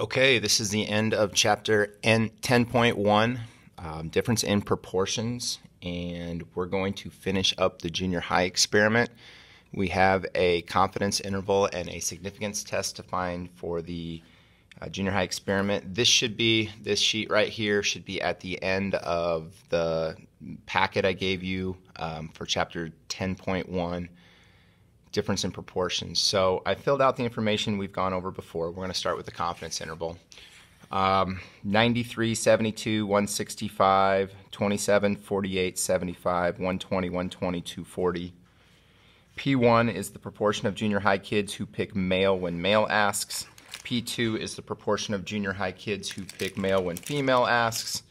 Okay, this is the end of chapter N 10.1, um, difference in proportions, and we're going to finish up the junior high experiment. We have a confidence interval and a significance test to find for the uh, junior high experiment. This should be, this sheet right here should be at the end of the packet I gave you um, for chapter 10.1 difference in proportions. So I filled out the information we've gone over before. We're going to start with the confidence interval. Um, 93, 72, 165, 27, 48, 75, 120, 120, 240. P1 is the proportion of junior high kids who pick male when male asks. P2 is the proportion of junior high kids who pick male when female asks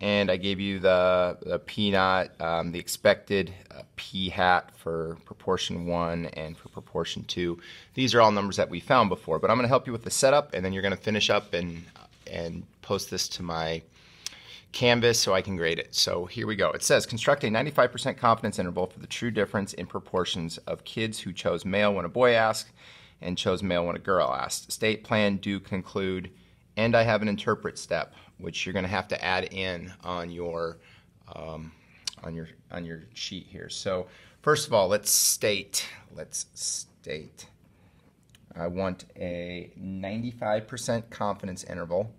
and I gave you the, the P naught, um, the expected uh, P hat for proportion 1 and for proportion 2. These are all numbers that we found before, but I'm going to help you with the setup, and then you're going to finish up and, and post this to my Canvas so I can grade it. So here we go. It says construct a 95% confidence interval for the true difference in proportions of kids who chose male when a boy asked and chose male when a girl asked. State plan do conclude, and I have an interpret step which you're going to have to add in on your um, on your on your sheet here. So first of all, let's state. Let's state. I want a 95% confidence interval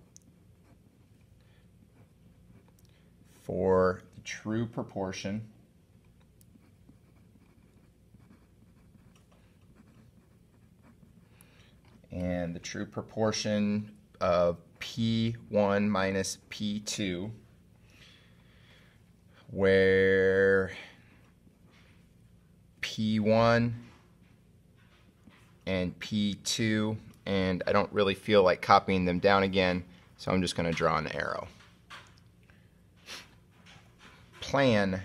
for the true proportion and the true proportion of P1 minus P2 where P1 and P2 and I don't really feel like copying them down again so I'm just going to draw an arrow. Plan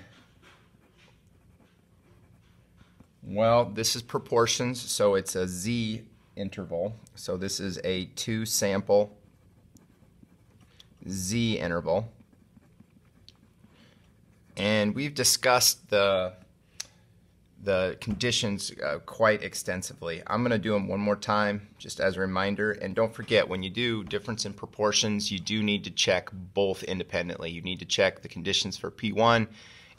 well this is proportions so it's a Z interval so this is a two sample z interval. And we've discussed the, the conditions uh, quite extensively. I'm going to do them one more time just as a reminder. And don't forget, when you do difference in proportions, you do need to check both independently. You need to check the conditions for P1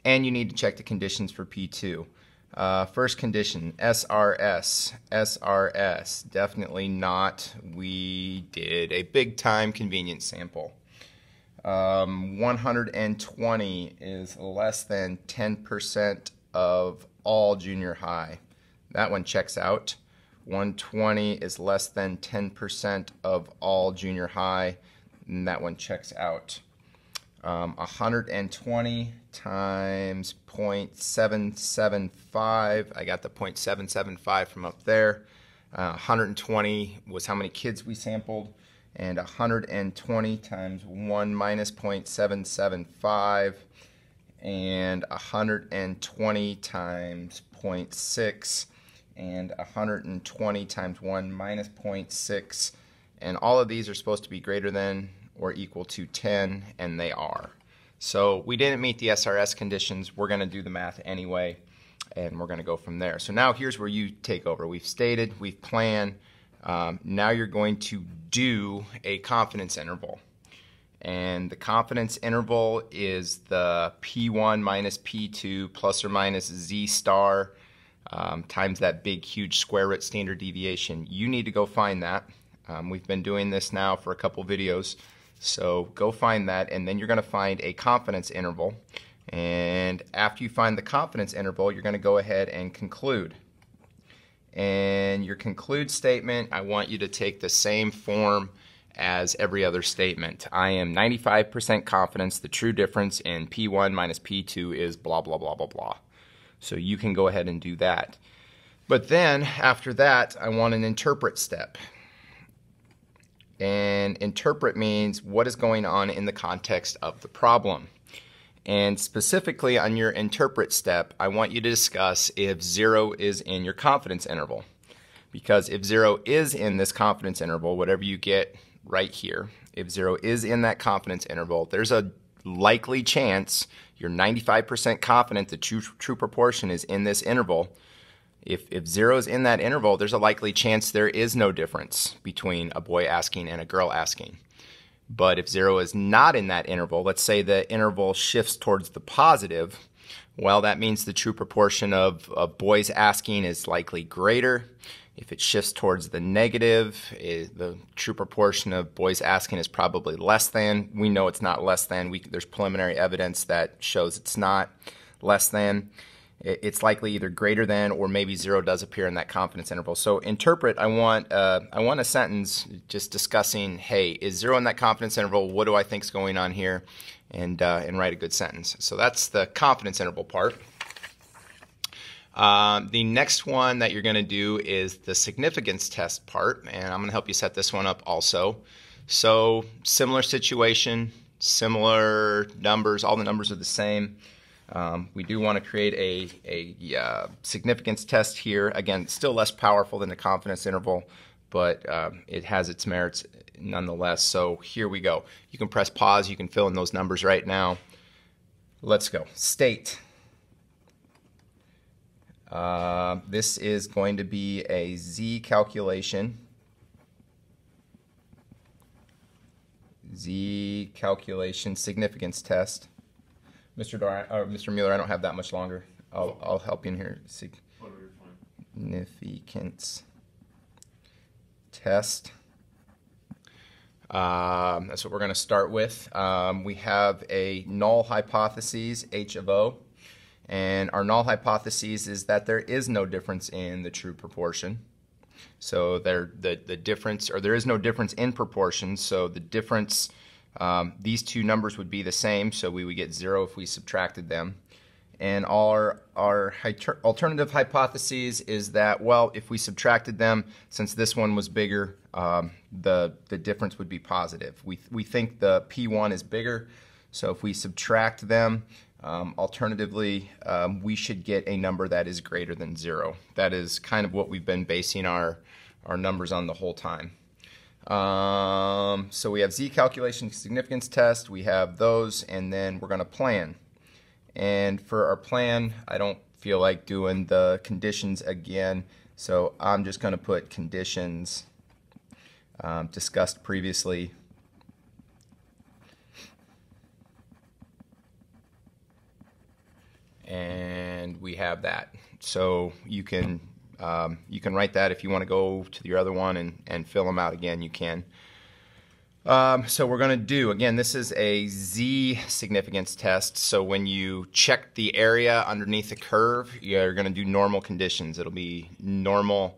and you need to check the conditions for P2. Uh, first condition, SRS. SRS, definitely not. We did a big time convenience sample. Um, 120 is less than 10% of all junior high. That one checks out. 120 is less than 10% of all junior high, and that one checks out. Um, 120 times 0.775, I got the 0.775 from up there. Uh, 120 was how many kids we sampled and 120 times 1 minus 0.775 and 120 times 0.6 and 120 times 1 minus 0.6 and all of these are supposed to be greater than or equal to 10 and they are. So we didn't meet the SRS conditions. We're going to do the math anyway and we're going to go from there. So now here's where you take over. We've stated, we've planned, um, now you're going to do a confidence interval. And the confidence interval is the P1 minus P2 plus or minus Z star um, times that big, huge square root standard deviation. You need to go find that. Um, we've been doing this now for a couple videos. So go find that, and then you're going to find a confidence interval. And after you find the confidence interval, you're going to go ahead and conclude. And your conclude statement, I want you to take the same form as every other statement. I am 95% confidence the true difference in P1 minus P2 is blah, blah, blah, blah, blah. So you can go ahead and do that. But then after that, I want an interpret step. And interpret means what is going on in the context of the problem. And specifically on your interpret step, I want you to discuss if zero is in your confidence interval. Because if zero is in this confidence interval, whatever you get right here, if zero is in that confidence interval, there's a likely chance you're 95% confident the true, true proportion is in this interval. If, if zero is in that interval, there's a likely chance there is no difference between a boy asking and a girl asking. But if zero is not in that interval, let's say the interval shifts towards the positive, well, that means the true proportion of, of boys asking is likely greater. If it shifts towards the negative, it, eh, the true proportion of boys asking is probably less than. We know it's not less than. We, there's preliminary evidence that shows it's not less than. It, it's likely either greater than or maybe zero does appear in that confidence interval. So interpret. I want uh, I want a sentence just discussing. Hey, is zero in that confidence interval? What do I think is going on here? And uh, and write a good sentence. So that's the confidence interval part. Um, the next one that you're going to do is the significance test part, and I'm going to help you set this one up also. So similar situation, similar numbers, all the numbers are the same. Um, we do want to create a, a uh, significance test here. Again, still less powerful than the confidence interval, but uh, it has its merits nonetheless. So here we go. You can press pause. You can fill in those numbers right now. Let's go. State. Uh, this is going to be a Z calculation. Z calculation significance test. Mr. Dor- or Mr. Mueller, I don't have that much longer. I'll, I'll help you in here. Significance test. Um, that's what we're going to start with. Um, we have a null hypothesis, H of O. And our null hypothesis is that there is no difference in the true proportion. So there, the, the difference, or there is no difference in proportions. So the difference, um, these two numbers would be the same. So we would get zero if we subtracted them. And our, our alternative hypothesis is that, well, if we subtracted them, since this one was bigger, um, the, the difference would be positive. We, we think the P1 is bigger, so if we subtract them, um, alternatively, um, we should get a number that is greater than zero. That is kind of what we've been basing our, our numbers on the whole time. Um, so we have Z calculation significance test, we have those, and then we're going to plan. And for our plan, I don't feel like doing the conditions again, so I'm just going to put conditions um, discussed previously and we have that. So you can um, you can write that if you want to go to your other one and, and fill them out again, you can. Um, so we're going to do, again, this is a Z significance test. So when you check the area underneath the curve, you're going to do normal conditions. It'll be normal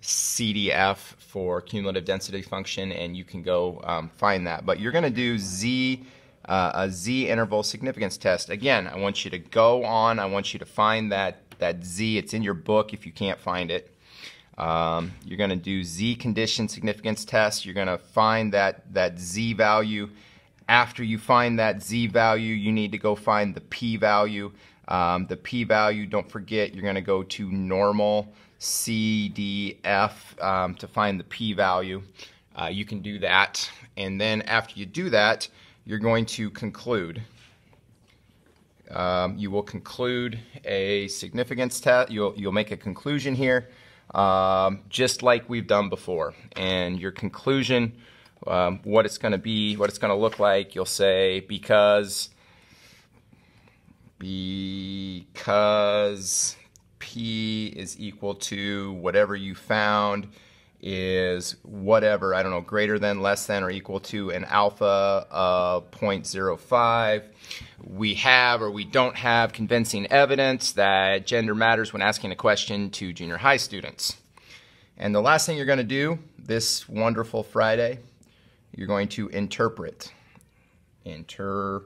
CDF for cumulative density function, and you can go um, find that. But you're going to do Z uh, a z interval significance test. Again, I want you to go on. I want you to find that that z. It's in your book if you can't find it. Um, you're going to do z condition significance test. You're going to find that that z value. After you find that z value, you need to go find the p value. Um, the p value, don't forget, you're going to go to normal CDF um, to find the p value. Uh, you can do that. And then after you do that, you're going to conclude. Um, you will conclude a significance test. You'll, you'll make a conclusion here, um, just like we've done before. And your conclusion, um, what it's going to be, what it's going to look like, you'll say because because P is equal to whatever you found is whatever, I don't know, greater than, less than, or equal to an alpha of 0.05. We have or we don't have convincing evidence that gender matters when asking a question to junior high students. And the last thing you're going to do this wonderful Friday, you're going to interpret. Interpret.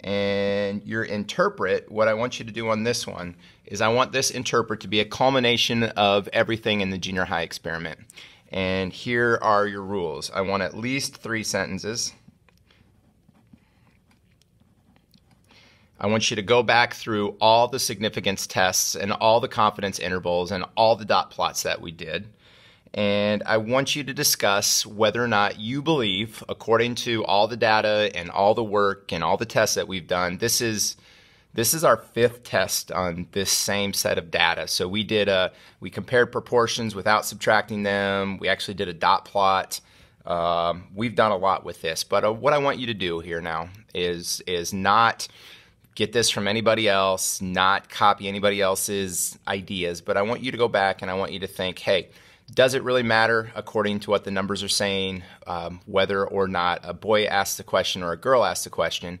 And your interpret, what I want you to do on this one is I want this interpret to be a culmination of everything in the junior high experiment. And here are your rules. I want at least three sentences. I want you to go back through all the significance tests and all the confidence intervals and all the dot plots that we did. And I want you to discuss whether or not you believe, according to all the data and all the work and all the tests that we've done, this is This is our fifth test on this same set of data. So we did a we compared proportions without subtracting them. We actually did a dot plot. Um, we've done a lot with this, but uh, what I want you to do here now is is not get this from anybody else, not copy anybody else's ideas, but I want you to go back and I want you to think, hey, does it really matter according to what the numbers are saying, um, whether or not a boy asks the question or a girl asks the question?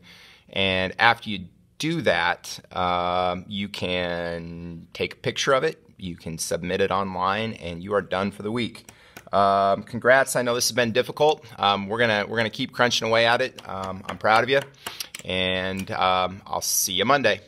And after you do that, um, you can take a picture of it, you can submit it online, and you are done for the week. Um, congrats! I know this has been difficult. Um, we're gonna we're gonna keep crunching away at it. Um, I'm proud of you, and um, I'll see you Monday.